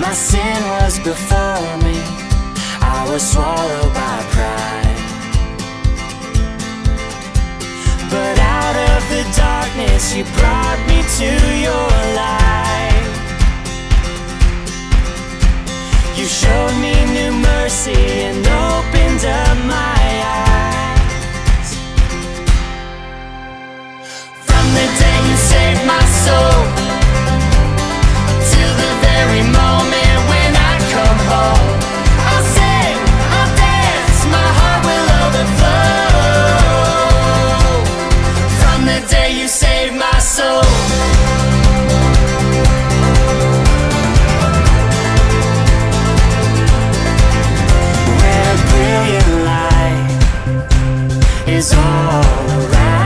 My sin was before me. I was swallowed by pride. But out of the darkness, you brought me to your light. You showed me new mercy It's alright.